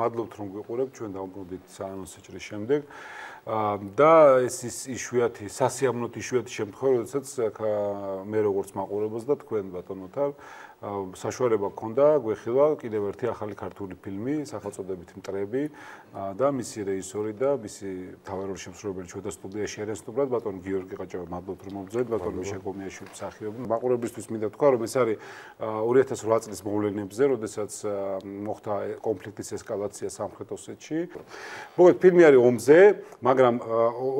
მადლობთ რომ გიყურებთ ჩვენ დავბრუნდით საანონსო ჭრის შემდეგ. და ეს ის იშვიათი სასიამოვნო იშვიათი შემთხვევა როდესაც მე როგორც მაყურებელს და თქვენ ბატონოთარ საშუალება გქონდა გვეხილა კიდევ ერთი ახალი ქართული ფილმი სახელწოდებით მტრები და მისი რეჟისორი და მისი თავარი შემსრულებელი ჩვენდა სტუდიაში არიან სტუმრად ბატონ გიორგი ყაჭავა მადლობთ რომ მოგზაურეთ ბატონ მიშა გომიაშვილი მსახიობი. მაყურებლისთვის მინდა თქვა რომ ეს არის 2008 წლის მოვლენებზე როდესაც მოხდა კონფლიქტის ესკალაცია სამხრეთ ოსეთში. მოგეთ ფილმი არის ომზე მაგრამ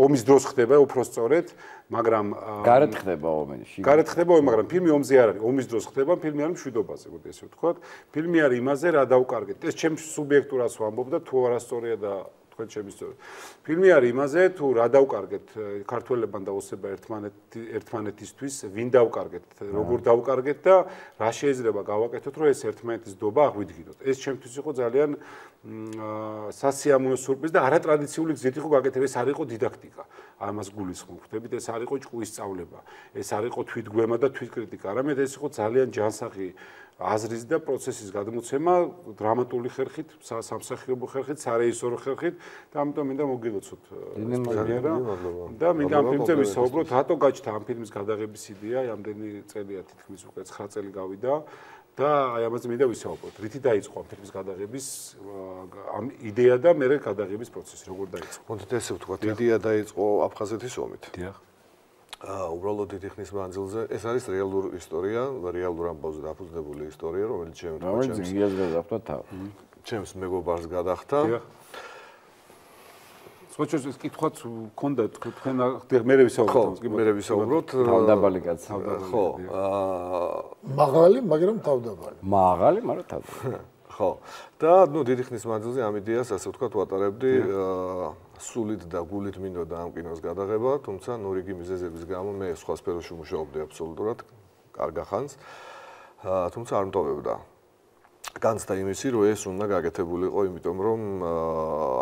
ომის დროს ხდება უფრო სწორედ მაგრამ გარეთ ხდება ომში. გარეთ ხდება ომი, მაგრამ ფილმი ომზე არ არის. ომის დროს ხდება, ფილმი არის მშვიდობაზე, მოდი ესე ვთქვათ. ფილმი არის იმაზე, რა დავკარგეთ. ეს ჩემს სუბიექტურას ვამბობ და თუ არასწორია და თქვენ შემისწორეთ. ფილმი არის იმაზე, თუ რა დავკარგეთ ქართველებთან და ოსება ერთმანეთ ერთმანეთისთვის, ვინ დავკარგეთ, როგორ დავკარგეთ და რა შეიძლება გავაკეთოთ, რომ ეს ერთმანეთის დობა აღვიდგინოთ. ეს ჩემთვის იყო ძალიან სასიამოვნო სურპრიზი და არატრადიციული გზით იყო გაკეთებული, ეს არ იყო დიდაქტიკა. ამას გულისხმობ. ხვდებით, ეს არ იყო ჭკუის სწავლება, ეს არ იყო თვითგვემა და თვითკრიტიკა, არამედ ეს იყო ძალიან ჯანსაღი აზრის და პროცესის გადმოცემა დრამატული ხერხით, სამსახიობო ხერხით, სარეჟისორო ხერხით და ამიტომ მინდა მოგილოცოთ. და მინდა ამ ფილმზე ვისაუბროთ, რატო გაჩნდა ამ ფილმის გადაღების იდეა, ამდენი წელია თითქმის უკვე 9 წელი გავიდა. და აი ამაზე მინდა ვისაუბროთ. რითი დაიწყო ამ ფილმის გადაღების ამ იდეა და მეორე გადაღების პროცესი როგორ დაიწყო? მოდით ესე ვთქვა, იდეა დაიწყო აფხაზეთის ომით. დიახ. უბრალოდ დიდი ხნის მანძილზე. ეს არის რეალური ისტორია, რეალურ ამბავზე დაფუძნებული ისტორია, რომელიც ჩემს ჩემს რომელიც იას გადახდა თავ. ჩემს მეგობარს გადახდა. სხვაჩოს ეს კითხვაც მქონდა თქვენ მე ვისაუბროთ კი მე ვისაუბროთ თავდაბალი კაცი. ხო აა მაღალი მაგრამ თავდაბალი. მაღალი მაგრამ თავდაბალი ხო. და ნუ დიდი ხნის მანძილზე ამ იდეას ასე ვთქვათ ვატარებდი სულით და გულით მინდოდა ამ კინოს გადაღება თუმცა ნუ რიგი მიზეზების გამო მე სხვა სფეროში მუშაობდი აბსოლუტურად კარგახანს თუმცა არ მტოვებდა. განცდა იმისი, რომ ეს უნდა გაკეთებულიყო, იმიტომ რომ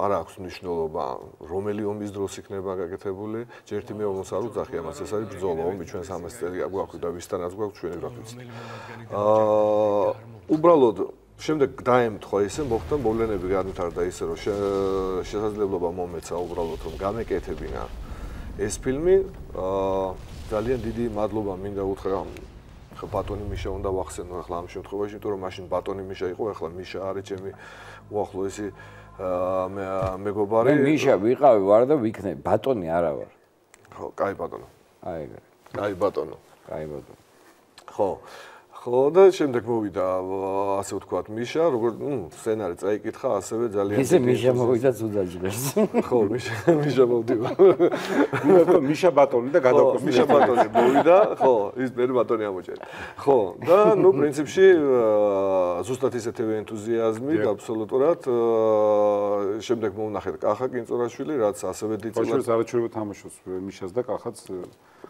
არ აქვს მნიშვნელობა, რომელი ომის დროს იქნება გაკეთებული, ჯერთი მე ომს არ უძახი ამას, ეს არის ბრძოლა, ომი ჩვენ 300 წელი გვაქვს და ვისთანაც გვაქვს ჩვენი გრაფიცი. აა უბრალოდ შემდეგ დაემთხვა ისე, მოხდა მოვლენები განვითარდა ისე, რომ შესაძლებლობა მომეცა უბრალოდ რომ გამეკეთებინა ეს ფილმი. აა ძალიან დიდი მადლობა მინდა უთხრა ხო ბატონი მიშა უნდა ვახსენო ახლა ამ შემთხვევაში, იმიტომ რომ მაშინ ბატონი მიშა იყო, ახლა მიშა არის ჩემი უახლოესი მე მეგობარი. მე მიშა ვიყავი ვარ და ვიქნე, ბატონი არა ვარ. ხო, კაი ბატონო. აი, კაი ბატონო. კაი ბატონო. ხო. ხო და შემდეგ მოვიდა ასე ვთქვათ მიშა როგორ ნუ სცენარი წაიკითხა ასევე ძალიან ისე მიშა მოვიდა ზუდაჯერს ხო მიშა მიშა მოვიდა ნუ მიშა ბატონი და გადავყო მიშა ბატონი მოვიდა ხო ის მე ბატონი ამოჭერა ხო და ნუ პრინციპში ზუსტად ისეთივე ენთუზიაზმი და აბსოლუტურად შემდეგ მომნახეთ კახა კინწორაშვილი რაც ასევე დიდწილად ხო შეიძლება არაჩვეულებრივ თამაშობს მიშას და კახაც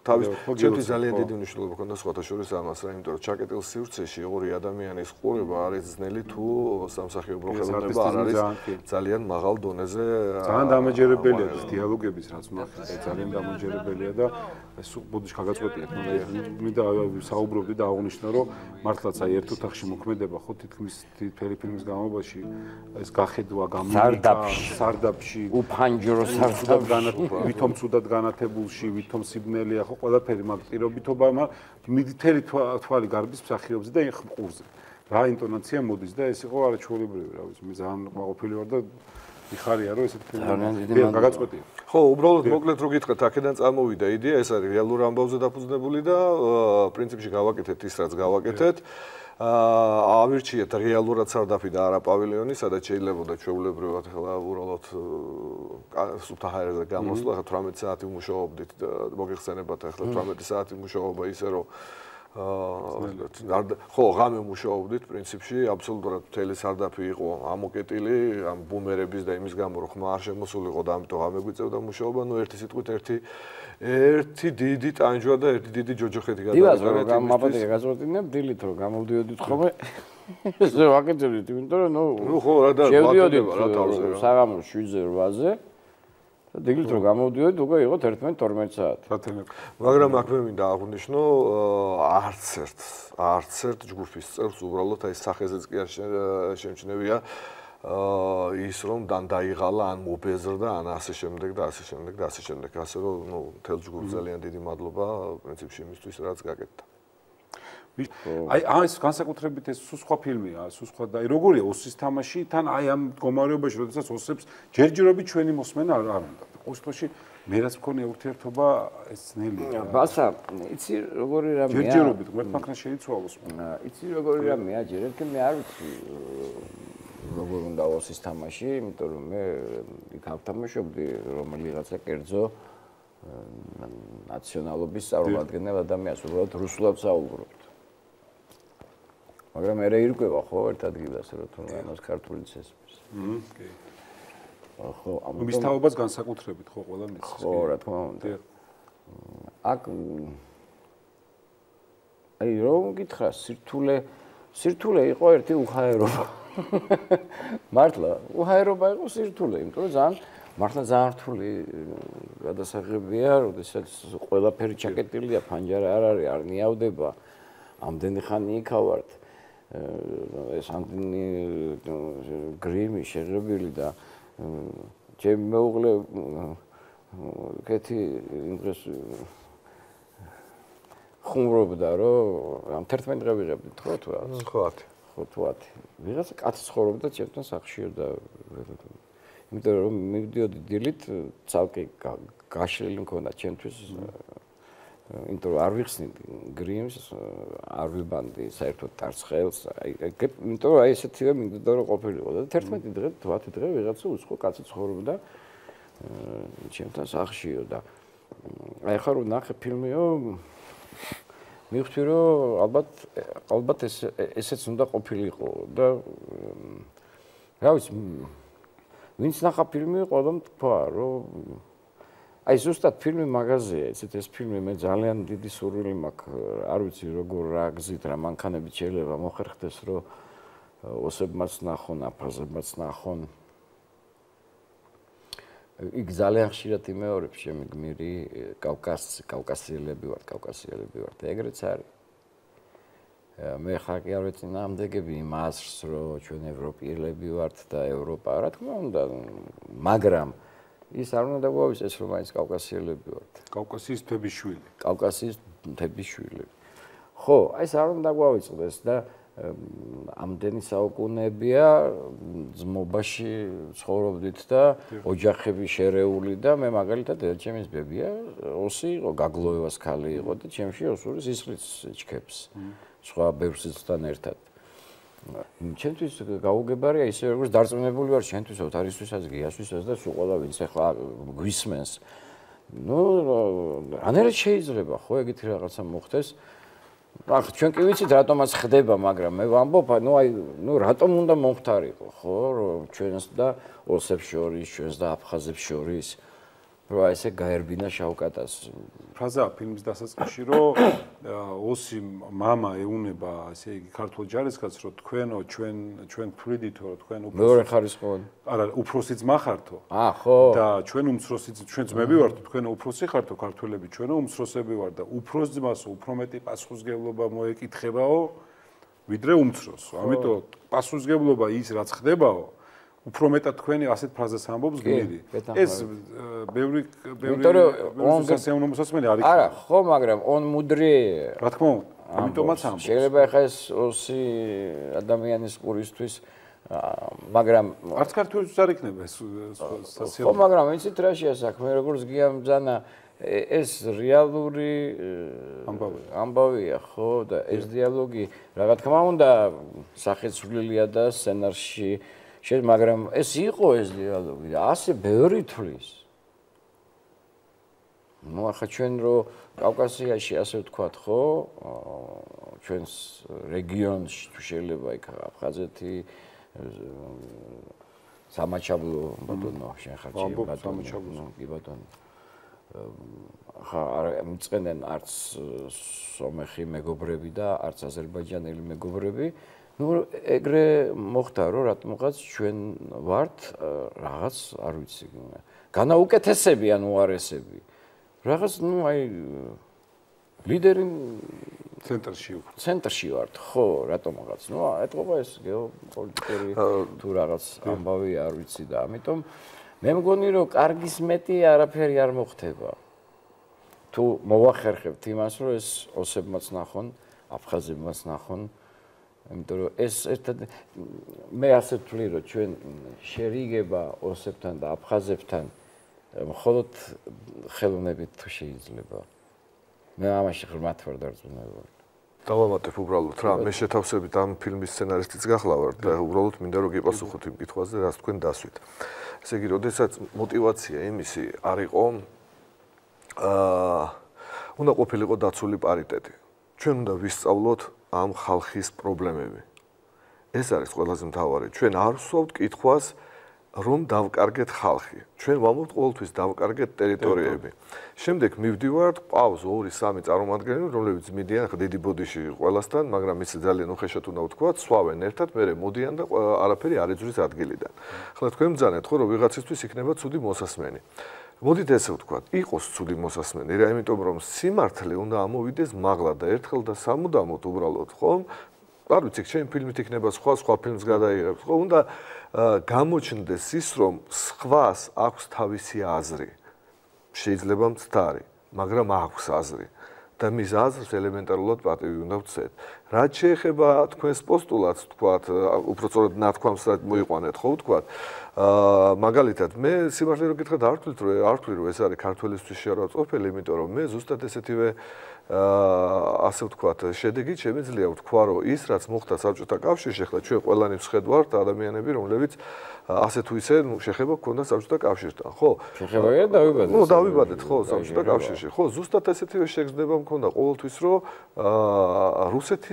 თავის ჩემთვის ძალიან დიდი მნიშვნელობა ჰქონდა სხვათა შორის ამას რა იმიტომ რომ ჩაკეტილ სივრცეში ორი ადამიანის ყურება არის ძნელი თუ სამსახიობო ხელოვნება არ არის ძალიან მაღალ დონეზე ძალიან დამაჯერებელია ეს დიალოგების რაც მოხდა ძალიან დამაჯერებელია და ეს ბუდიშ გაგაწყვეტია მინდა საუბრობდი და აღნიშნო რომ მართლაც აი ერთ ოთახში მოქმედება ხო თითქმის თელი ფილმის განმავლობაში ეს გახედვა გამიგა სარდაფში. უფანჯრო სარდაფში. ვითომ ცუდად განათებულში ვითომ სიბნელია ხო ყველაფერი მაგ პირობითობა მაგრამ მიდითერი თვალი გარბის მსახიობზე და ხმყურზე რა ინტონაცია მოდის და ეს იყო არაჩვეულებრივი რა ვიცი მე ძალიან მაყოფილი ვარ და მიხარია რომ ესეთ ფილმი გაგაწყვეტია. ხო უბრალოდ მოკლედ რო გითხრათ აქედან წარმოვიდა იდეა ეს არის რეალურ ამბავზე დაფუძნებული და პრინციპში გავაკეთეთ ის რაც გავაკეთეთ. აა ავირჩიეთ რეალურად სარდაფი და არა პავილიონი, სადაც შეიძლება და ჩვეულებრივად ხელა უბრალოდ სუფთა ჰაერზე გამოსვლა, ახლა 18 საათი მუშაობდით და მოგიხსენებათ ახლა 18 საათი მუშაობა ისე რომ ხო ღამე მუშაობდით პრინციპში აბსოლუტურად მთელი სარდაფი იყო ამოკეტილი ამ ბუმერების და იმის გამო რომ ხმა არ შემოსულიყო და ამიტომ ღამე გვიწევდა მუშაობა. ნუ ერთი სიტყვით ერთი ერთი დიდი ტანჯვა და ერთი დიდი ჯოჯოხეთი გადავიწყეთ იმისთვის მაპატიკა გაწყვეტინა დილით რომ გამოვდიოდით ხოლმე. ესე ვაკეთებდით იმიტომ რომ ნუ ნუ ხო რა და შევდიოდით საღამო 7-8-ზე დილით რომ გამოვდიოდით, უკვე იყო 11-12 საათი. სათენო. მაგრამ აქ მე მინდა აღვნიშნო, არც ერთ, არც ერთ ჯგუფის წევრს უბრალოდ აი სახეზეც კი არ შემჩნევია ის რომ დან დაიღალა ან მობეზრდა ან ასე შემდეგ და ასე შემდეგ და ასე შემდეგ. ასე რომ ნუ თელ ჯგუფს ძალიან დიდი მადლობა პრინციპში იმისთვის რაც გაკეთდა. აი ეს განსაკუთრებით ეს სუსხვა ფილმია, სუსხვა და როგორია ოსის თამაში, თან აი ამ მდგომარეობაში, როდესაც ოსებს ჯერჯერობით ჩვენი მოსმენა არ არ უნდა. ყოველთვის მე რაც მქონია ურთიერთობა ეს ძნელია. ბასა, იცი როგორი რამეა? ჯერჯერობით მერტმაქნა შეიცვალოს. იცი როგორი რამეა, ჯერ ერთი მე არ ვიცი როგორ უნდა ოსის თამაში, იმიტომ რომ მე იქ ავთამაშობდი რომელიღაცა კერძო ნაციონალობის წარმომადგენელ ადამიანს, უბრალოდ რუსულად საუბრობ. მაგრამ მე რეირკვევა ხო ერთ ადგილას რომ თუ ანოს ქართული მმ, კი. ხო, ამ მის თაობას განსაკუთრებით ხო ყველა მის. ხო, რა თქმა უნდა. აქ აი რომ გითხრა სირთულე სირთულე იყო ერთი უხაერობა. მართლა, უხაერობა იყო სირთულე, იმიტომ რომ ძალიან მართლა ძალიან რთული გადასაღებია, როდესაც ყველაფერი ჩაკეტილია, ფანჯარა არ არის, არ ნიავდება. ამდენი ხანი იქავართ. ეს ამდენი გრიმი შეღებილი და ჩემ მეუღლე კეთი იმ დღეს ხუმრობდა რომ ამ 11 დღე ვიღებდით ხო თუ რა ხო 10 ხო თუ 10 ვიღაცა კაცი ცხოვრობდა ჩემთან სახში და იმიტომ რომ მივდიოდი დილით ცალკე გაშლილი მქონდა ჩემთვის იმიტომ რომ არ ვიხსნი გრიმს, არ ვიბანდი საერთოდ ტარცხელს, აი იმიტომ რომ აი ესეთივე მინდოდა რომ ყოფილიყო და 11 დღე, 10 დღე ვიღაცა უცხო კაცი ცხოვრობდა ჩემთან სახშიო და აი ხარ რომ ნახე ფილმიო მივხვდი რომ ალბათ ალბათ ეს ესეც უნდა ყოფილიყო და რა ვიცი ვინც ნახა ფილმი ყველამ თქვა რომ აი ზუსტად ფილმი მაღაზია, ესეთ ეს ფილმი მე ძალიან დიდი სურვილი მაქვს, არ ვიცი როგორ რა გზით რა მანქანებით შეიძლება მოხერხდეს, რომ ოსებმაც ნახონ, აფაზებმაც ნახონ. იქ ძალიან ხშირად იმეორებს ჩემი გმირი კავკას კავკასიელები ვარ, კავკასიელები ვარ და ეგრეც არის. მე ხარ კი არ ვიცი ნამდვილები იმას, რომ ჩვენ ევროპიელები ვართ და ევროპა, რა თქმა უნდა, მაგრამ ის არ უნდა გვავიდეს რომ მაინც კავკასიელები ვართ. კავკასიის თების შვილი. კავკასიის თების შვილი. ხო, აი ეს არ უნდა გვავიწყდეს და ამდენი საუკუნეებია ძმობაში ცხოვრობდით და ოჯახები შერეული და მე მაგალითად ჩემის ბებია ოსი იყო, გაგლოევას ქალი იყო და ჩემში ოსური სისხლიც ჩქებს. სხვა ბევრსიცთან ერთად. ჩემთვის გაუგებარია ისე როგორც დარწმუნებული ვარ ჩემთვის ოთარისთვისაც გიასთვისაც და სულ ყველა ვინც ახლა გვისმენს ну ანერა შეიძლება ხო ეგეთი რაღაცა მოხდეს ახ ჩვენ კი ვიცით რატომაც ხდება მაგრამ მე ვამბობ ну აი ну რატომ უნდა მომხდარიყო ხო რომ ჩვენს და ოსებს შორის ჩვენს და აფხაზებს შორის რა ესე გაერბინა შავკატას ფრაზა ფილმის დასაწყისში რომ ოსი мама ეუნება ესე იგი ქართულ ჯარისკაცს რომ თქვენო ჩვენ ჩვენ თვლიდითო რომ თქვენ უფრო მეორე ხარისხოვანი არა უფროსი ძმა ხართო ა ხო და ჩვენ უმცროსი ჩვენ ძმები ვართ თქვენ უფროსი ხართო ქართველები ჩვენო უმცროსები ვარ და უფროს ძმას უფრო მეტი პასუხისგებლობა მოეკითხებაო ვიდრე უმცროსო ამიტომ პასუხისგებლობა ის რაც ხდებაო უფრო მეტად თქვენი ასეთ ფრაზას ამბობს გმირი. ეს ბევრი ბევრი ონგასეუნო მოსასმელი არის. არა, ხო, მაგრამ on mudri. რა თქმა უნდა, ამიტომაც ამბობს. შეიძლება ახლა ეს ოსი ადამიანის ყურისთვის მაგრამ არც ქართულიც არ იქნება ეს სასიამოვნო. ხო, მაგრამ იცით რა შეა საქმე, როგორც გიამბძანა ეს რეალური ამბავია. ამბავია, ხო, და ეს დიალოგი რა თქმა უნდა სახეცვლილია და სცენარში შენ მაგრამ ეს იყო ეს დიალოგი და ასე ბევრი თვლის. ну ახლა ჩვენ რო კავკასიაში ასე ვთქვათ ხო ჩვენს რეგიონში თუ შეიძლება იქ აფხაზეთი სამაჩაბლო ბატონო შენ ხარ ჩემ ბატონო კი ბატონო. ხა არ მწყენენ არც სომეხი მეგობრები და არც აზერბაიჯანელი მეგობრები ну ეგრე მოხდა რომ რატომღაც ჩვენ ვართ რაღაც არ ვიცი განაუკეთესები ან უარესები რაღაც ну აი ლიდერი ცენტრში უფრო. ცენტრში ვართ, ხო, რატომღაც. ნუ ეთყობა ეს გეოპოლიტიკური თუ რაღაც ამბავი არ ვიცი და ამიტომ მე მგონი რომ კარგის მეტი არაფერი არ მოხდება. თუ მოვახერხებთ იმას, რომ ეს ოსებმაც ნახონ, აფხაზებმაც ნახონ, იმიტომ რომ ეს ერთად მე ასე ვთვლი რომ ჩვენ შერიგება ოსებთან და აფხაზებთან მხოლოდ ხელოვნებით თუ შეიძლება. მე ამაში ღრმად ვარ დარწმუნებული. დავამატებ უბრალოდ რა მე შეთავსებით ამ ფილმის სცენარისტიც გახლავართ და უბრალოდ მინდა რომ გიპასუხოთ იმ კითხვაზე რაც თქვენ დასვით. ესე იგი როდესაც мотивация იმისი არ იყო აა უნდა ყოფილიყო დაცული პარიტეტი. ჩვენ უნდა ვისწავლოთ ამ ხალხის პრობლემები. ეს არის ყველაზე მთავარი. ჩვენ არ ვსვავთ კითხვას რომ დავკარგეთ ხალხი. ჩვენ ვამბობთ ყოველთვის დავკარგეთ ტერიტორიები. შემდეგ მივდივართ, ყავს 2-3 წარმომადგენელი, რომლებიც მიდიან ხა დიდი ბოდიში ყველასთან, მაგრამ ის ძალიან უხეშად უნდა ვთქვა, სვავენ ერთად, მე მოდიან და არაფერი არ ეძვრის ადგილიდან. ხლა თქვენ ბძანეთ ხო, რომ ვიღაცისთვის იქნება ცუდი მოსასმენი. მოდით ესე ვთქვა, იყოს ცუდი მოსასმენი, რა იმიტომ რომ სიმართლე უნდა ამოვიდეს მაღლა და ერთხელ და სამუდამოდ უბრალოდ, ხო? არ ვიცი, ჩემი ფილმით იქნება სხვა სხვა ფილმს გადაიღებს, ხო? უნდა გამოჩნდეს ის, რომ სხვას აქვს თავისი აზრი. შეიძლება მცდარი, მაგრამ აქვს აზრი. და მის აზრს ელემენტარულად პატივი უნდა ვცეთ. რაც შეეხება თქვენს პოსტულატს, თქვათ, უფრო სწორად ნათქვამს რა მოიყვანეთ, ხო, თქვათ. აა მაგალითად, მე სიმართლე რომ გითხრათ, არ ვთვლით, რომ არ ვთვლი, რომ ეს არის ქართველისთვის შერავწოფელი, იმიტომ რომ მე ზუსტად ესეთივე აა ასე ვთქვათ, შედეგი შემიძლია ვთქვა, რომ ის რაც მოხდა საბჭოთა კავშირში, ახლა ჩვენ ყველანი ვხედავთ ადამიანები, რომლებიც ასე თუ ისე, ნუ შეხება გქონდა საბჭოთა კავშირთან, ხო? შეხებაა დავიბადეთ. ნუ დავიბადეთ, ხო, საბჭოთა კავშირში. ხო, ზუსტად ესეთივე შეგრძნება მქონდა ყოველთვის, რომ აა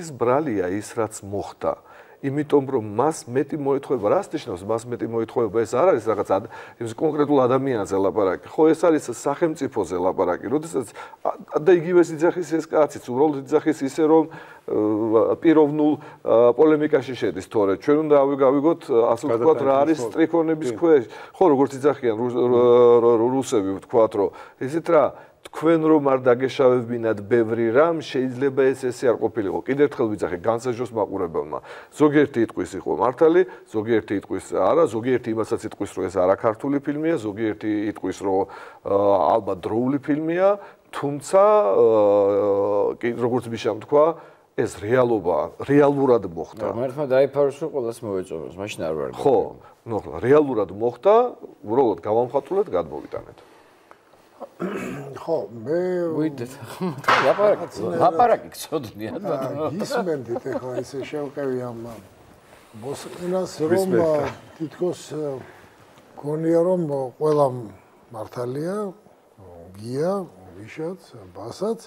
რუსეთის ბრალია ის რაც მოხდა. იმიტომ რომ მას მეტი მოეთხოვება, რას ნიშნავს მას მეტი მოეთხოვება? ეს არ არის რაღაც იმის კონკრეტულ ადამიანზე ლაპარაკი. ხო, ეს არის სახელმწიფოზე ლაპარაკი. როდესაც და იგივე სიძახის ეს კაციც, უბრალოდ სიძახის ისე რომ პიროვნულ პოლემიკაში შედის, თორე ჩვენ უნდა ავიგავიგოთ, ასე ვთქვათ, რა არის სტრიქონების ქვეშ. ხო, როგორც სიძახიან რუსები ვთქვათ, რომ ისეთ რა თქვენ რომ არ დაგეშავებინათ ბევრი რამ, შეიძლება ეს ესე არ ყოფილიყო. კიდევ ერთხელ ვიძახე განსაჯოს მაყურებელმა. ზოგიერთი იტყვის იყო მართალი, ზოგიერთი იტყვის არა, ზოგიერთი იმასაც იტყვის რომ ეს არა ქართული ფილმია, ზოგიერთი იტყვის რომ ალბათ დროული ფილმია, თუმცა კი როგორც მიშამ თქვა, ეს რეალობა რეალურად მოხდა. მართლა დაიფაროს რომ ყოველს მოეწონოს, მაშინ არ ვარ. ხო, ნუ რეალურად მოხდა, უბრალოდ გავამხატულეთ, გადმოვიტანეთ. ხო, მე ვიდეთ. ლაპარაკი, ლაპარაკი გწოდნია ბატონო. ისმენდით ხო ესე შევყევი ამ მოსკინას რომ თითქოს გონია რომ ყველა მართალია, გია, ვიშაც, ბასაც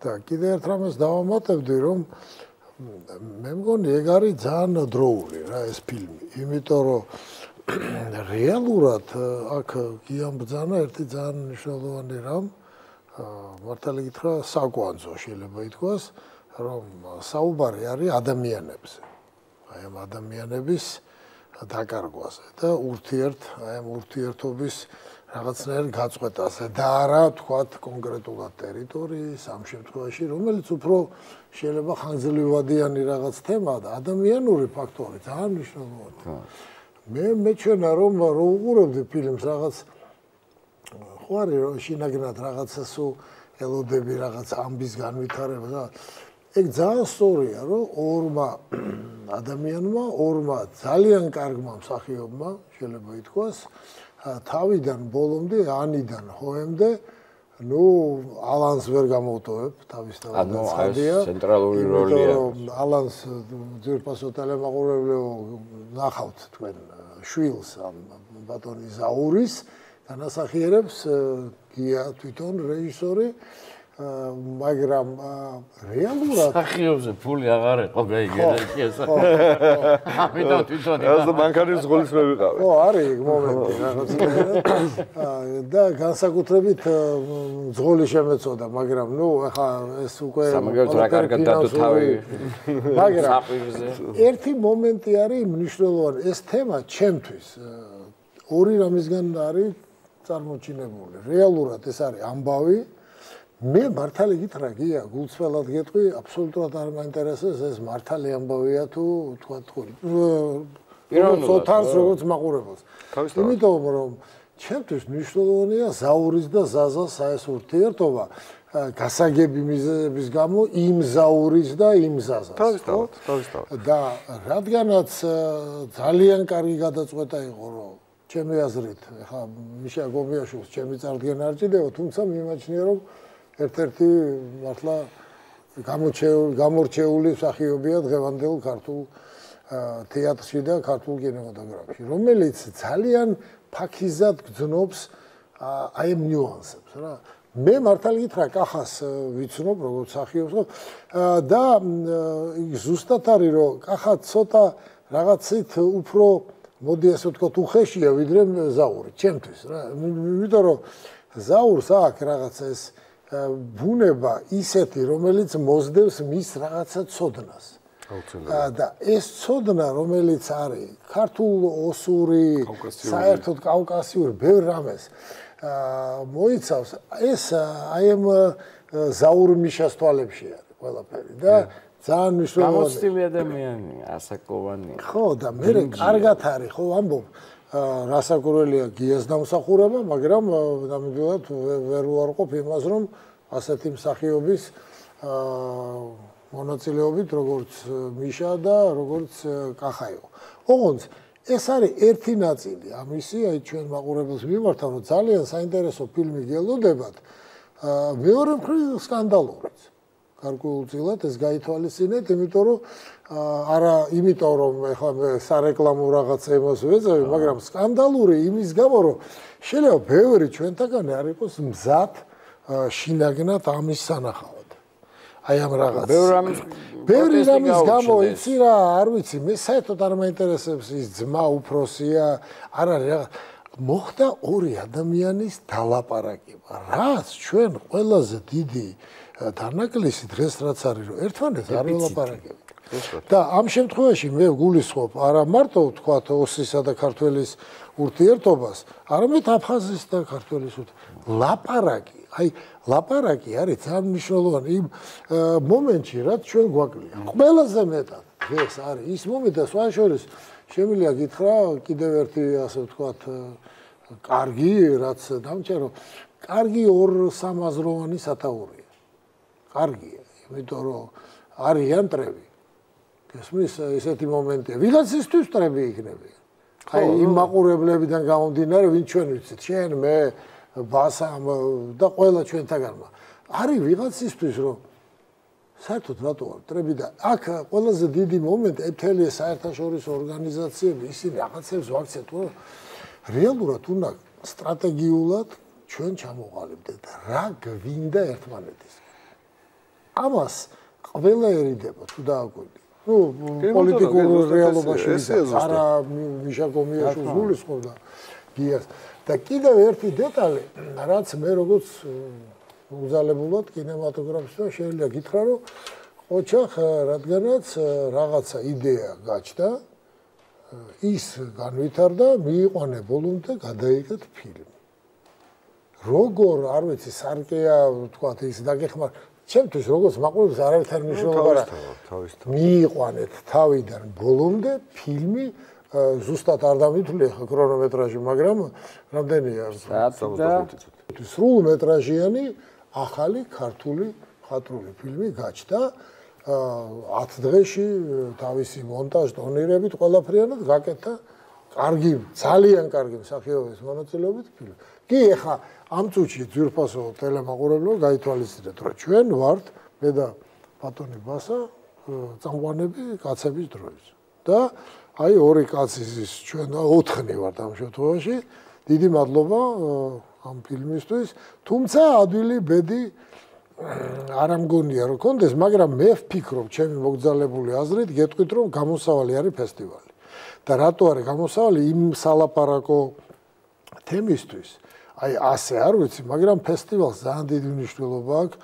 და კიდე ერთ რამეს დავამატებდი რომ მე მგონი ეგ არის ძალიან დროული რა ეს ფილმი, იმიტომ რომ რეალურად აქ გიამბძანა ერთი ძალიან მნიშვნელოვანი რამ მართალი გითხრა საკვანძო შეიძლება ითქვას რომ საუბარი არის ადამიანებზე. აი ამ ადამიანების დაკარგვაზე და ურთიერთ აი ამ ურთიერთობის რაღაცნაირ გაწყვეტაზე და არა თქვათ კონკრეტულად ტერიტორიის ამ შემთხვევაში რომელიც უფრო შეიძლება ხანგრძლივადიანი რაღაც თემაა და ადამიანური ფაქტორი ძალიან მნიშვნელოვანია მე მეჩვენა რომ რო უყურებდი ფილმს რაღაც ხო არის რომ შინაგნად რაღაცა სუ ელოდები რაღაც ამბის განვითარება და ეგ ძალიან სწორია რომ ორმა ადამიანმა ორმა ძალიან კარგმა მსახიობმა შეიძლება ითქვას თავიდან ბოლომდე ანიდან ჰოემდე ну ალანს ვერ გამოვტოვებ თავის თავად ცხადია ანუ ცენტრალური როლია ალანს ძირფასო ტელემაყურებლებო ნახავთ თქვენ შვილს ბატონი ზაურის განასახიერებს გია თვითონ რეჟისორი მაგრამ რეალურად სახიობზე ფული აღარ ეყო გაიგე ეს ამიტომ თვითონ ეს ბანკარის ზღოლის მე ვიყავ ო არის მომენტი რაღაცა და განსაკუთრებით ზღოლი შემეწოდა მაგრამ ნუ ახლა ეს უკვე სამაგერთ რა კარგად დადო თავი. მაგრამ ერთი მომენტი არის მნიშვნელოვანი ეს თემა ჩემთვის ორი რამისგან არის წარმოჩინებული. რეალურად ეს არის ამბავი მე მართალი გითხრა გია გულწრფელად გეტყვი აბსოლუტურად არ მაინტერესებს ეს მართალი ამბავია თუ თქვა თქვი თავს როგორც მაყურებელს. იმიტომ რომ ჩემთვის მნიშვნელოვანია ზაურის და ზაზას საეს ურთიერთობა გასაგები მიზების გამო იმ ზაურის და იმ ზაზას. თავისთავად თავისთავად და რადგანაც ძალიან კარგი გადაწყვეტა იყო რომ ჩემი აზრით ეხა მიშა გომიაშვილს ჩემი წარდგენა არ ჭირდება თუმცა მიმაჩნია რომ ერთ-ერთი მართლა გამოჩეული გამორჩეული მსახიობია დღევანდელ ქართულ თეატრში და ქართულ კინემატოგრაფში რომელიც ძალიან ფაქიზად გძნობს აი ამ ნიუანსებს რა. მე მართალი გითხრა კახას ვიცნობ როგორც სახიობს და ზუსტად არის რომ კახა ცოტა რაღაცით უფრო მოდი ასე ვთქვათ უხეშია ვიდრე ზაური ჩემთვის რა. იმიტომ რომ ზაურს აქვს რაღაცა ეს ბუნება ისეთი რომელიც მოსდევს მის რაღაცა ცოდნას. და ეს ცოდნა რომელიც არის ქართულ ოსური საერთოდ კავკასიური ბევრ რამეს მოიცავს ეს აი ამ ზაურ მიშას თვალებში არის ყველაფერი და ძალიან მნიშვნელოვანი გამოცდილი ადამიანია ასაკოვანი. ხო და მე კარგად არის ხო ამბობ რასაკურველია გიას დამსახურება მაგრამ ნამდვილად ვერ უარყოფ იმას რომ ასეთი მსახიობის მონაწილეობით როგორც მიშა და როგორც კახაიო. ოღონდ ეს არის ერთი ნაწილი ამისი, აი ჩვენ მაყურებელს მიმართა, რომ ძალიან საინტერესო ფილმი გელოდებათ. მეორე მხრივ სკანდალურიც. გარკვეულწილად ეს გაითვალისწინეთ, იმიტომ რომ არა, იმიტომ რომ ეხლა მე სარეკლამო რაღაც ემოს ვეძავი, მაგრამ სკანდალური იმის გამო, რომ შეიძლება ბევრი ჩვენთაგანი არ იყოს მზად შინაგნად ამის სანახავად. აი ამ რაღაც. ბევრი რამის ბევრი რამის გამო იცი რა, არ ვიცი, მე საერთოდ არ მაინტერესებს ის ძმა უფროსია, არ არის რა. მოხდა ორი ადამიანის დალაპარაკება. რაც ჩვენ ყველაზე დიდი დანაკლისი დღეს რაც არის, რომ ერთმანეთს არ ველაპარაკებთ. და ამ შემთხვევაში მე გულისხმობ არა მარტო თქვა ოსისა და ქართველის ურთიერთობას, არამედ აფხაზის და ქართველის ურთიერთობას. ლაპარაკი, აი ლაპარაკი არის ძალიან მნიშვნელოვანი იმ მომენტში, რაც ჩვენ გვაკლია. ყველაზე მეტად ეს არის ის მომენტი და სხვაშორის შემიძლია გითხრა კიდევ ერთი ასე ვთქვათ კარგი, რაც დამჭერო, კარგი ორ სამაზროვანი სათაურია. კარგია, იმიტომ რომ არიან ტრები. გესმის ესეთი მომენტია. ვიღაცისთვის ტრები იქნება. აი იმ მაყურებლებიდან გამომდინარე, ვინ ჩვენ ვიცით, შენ მე ბასამ და ყველა ჩვენთაგანმა არის ვიღაცისთვის რომ საერთოდ რატო არ ტრები და აქ ყველაზე დიდი მომენტი ეთელი საერთაშორისო ორგანიზაციები ისინი რაღაცებს ვაქცეთ რომ რეალურად უნდა სტრატეგიულად ჩვენ ჩამოყალიბდეთ რა გვინდა ერთმანეთის ამას ყველაერიდება თუ დააკვირდი. Ну პოლიტიკურ რეალობაში არა მიშა კომიაში გულისხმობდა გიას. და კიდევ ერთი დეტალი, რაც მე როგორც უზალებულად კინემატოგრაფისტო შეიძლება გითხრა, რომ ოჩახ რადგანაც რაღაცა იდეა გაჩნდა, ის განვითარდა, მიიყვანე ბოლომდე გადაიღეთ ფილმი. როგორ, არ ვიცი, სარკეა, თქვა ის დაგეხმარ, ჩემთვის როგორც მაყურებს არავითარ მნიშვნელობა რა. მიიყვანეთ თავიდან ბოლომდე ფილმი ზუსტად არ დამითვლი ხა ქრონომეტრაჟი, მაგრამ რამდენია? 75 წუთი. სრულ მეტრაჟიანი ახალი ქართული ხატრული ფილმი გაჩნდა. 10 დღეში თავისი მონტაჟ ტონირებით ყველაფრიანად გაკეთა კარგი, ძალიან კარგი მსახიობის მონაწილეობით ფილმი. კი, ეხა ამ წუთში ძვირფასო ტელემაყურებლო გაითვალისწინეთ, რომ ჩვენ ვართ მე და ბატონი ბასა წამყვანები კაცების დროის. და აი ორი კაცი ის ჩვენ ოთხნი ვართ ამ შემთხვევაში. დიდი მადლობა ამ ფილმისთვის. თუმცა ადვილი ბედი არ ამგონია რომ კონდეს, მაგრამ მე ვფიქრობ, ჩემი მოგზალებული აზრით, გეტყვით რომ გამოსავალი არის ფესტივალი. და რატო არის გამოსავალი იმ სალაპარაკო თემისთვის? აი ასე არ ვიცი, მაგრამ ფესტივალს ძალიან დიდი მნიშვნელობა აქვს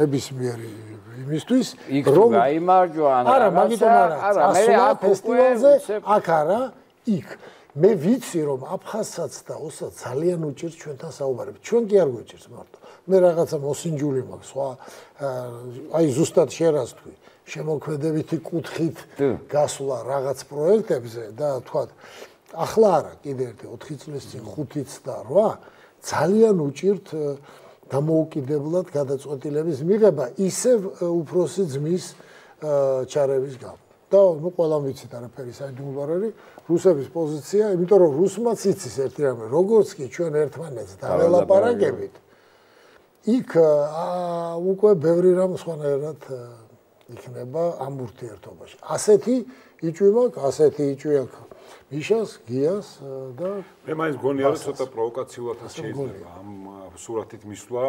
ნებისმიერი იმისთვის, რომ გაიმარჯვა ან არა, მაგიტომ არა. არა, მე ამ ფესტივალზე აქ არა, იქ. მე ვიცი რომ აფხაზსაც და ოსაც ძალიან უჭირს ჩვენთან საუბარები. ჩვენ კი არ გვეჭირს მარტო. მე რაღაცა მოსინჯული მაქვს, სხვა აი ზუსტად შერას თქვი. შემოქმედებითი კუთხით გასვლა რაღაც პროექტებზე და თქვა ახლა არა კიდე ერთი 4 წლის წინ 5-იც და 8 ძალიან უჭირთ დამოუკიდებლად გადაწყვეტილების მიღება ისევ უფროსი ძმის ჩარევის გამო. და ნუ ყველამ ვიცით არაფერი საერთოდ არ არის რუსების პოზიცია, იმიტომ რომ რუსმაც იცის ერთი რამე, როგორც კი ჩვენ ერთმანეთს დაველაპარაკებით, იქ უკვე ბევრი რამ სხვანაირად იქნება ამ ურთიერთობაში. ასეთი იჭვება, ასეთი იჭვია მიშას, გიას და მე მაინც გონია რომ ცოტა პროვოკაციულადაც შეიძლება ამ სურათით მისვლა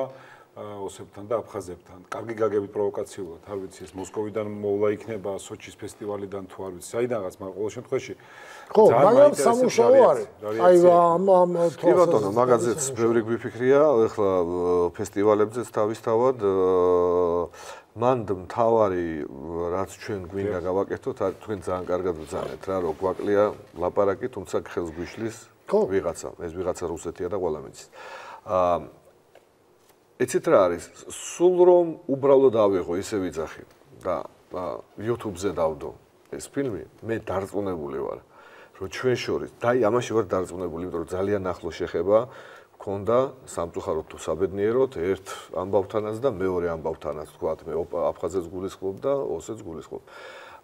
ოსებთან და აფხაზებთან. კარგი გაგებით პროვოკაციულად, არ ვიცი ეს მოსკოვიდან მოვლა იქნება სოჩის ფესტივალიდან თუ არ ვიცი, საიდანაც, მაგრამ ყოველ შემთხვევაში ხო, მაგრამ სამუშაო არის. აი ამ ამ კი ბატონო, მაგაზეც ბევრი გვიფიქრია, ახლა ფესტივალებზეც თავისთავად მან მთავარი რაც ჩვენ გვინდა გავაკეთოთ, თქვენ ძალიან კარგად ბრძანეთ რა, რო გვაკლია ლაპარაკი, თუმცა ხელს გვიშლის ვიღაცა, ეს ვიღაცა რუსეთია და ყველა მიცის. აა ეცეთ რა არის? სულ რომ უბრალოდ ავიღო ისე ვიძახი და YouTube-ზე დავდო ეს ფილმი, მე დარწმუნებული ვარ, რომ ჩვენ შორის და ამაში ვარ დარწმუნებული, იმიტომ რომ ძალიან ახლო შეხება ქონდა სამწუხაროდ თუ საბედნიეროდ ერთ ამბავთანაც და მეორე ამბავთანაც, თქვათ, მე აფხაზეთს გულისხმობ და ოსეთს გულისხმობ.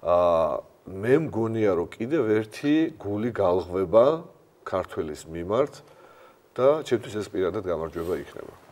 აა მე მგონია რომ კიდევ ერთი გული galghweba ქართველის მიმართ და ჩემთვის ეს პირადად გამარჯვება იქნება.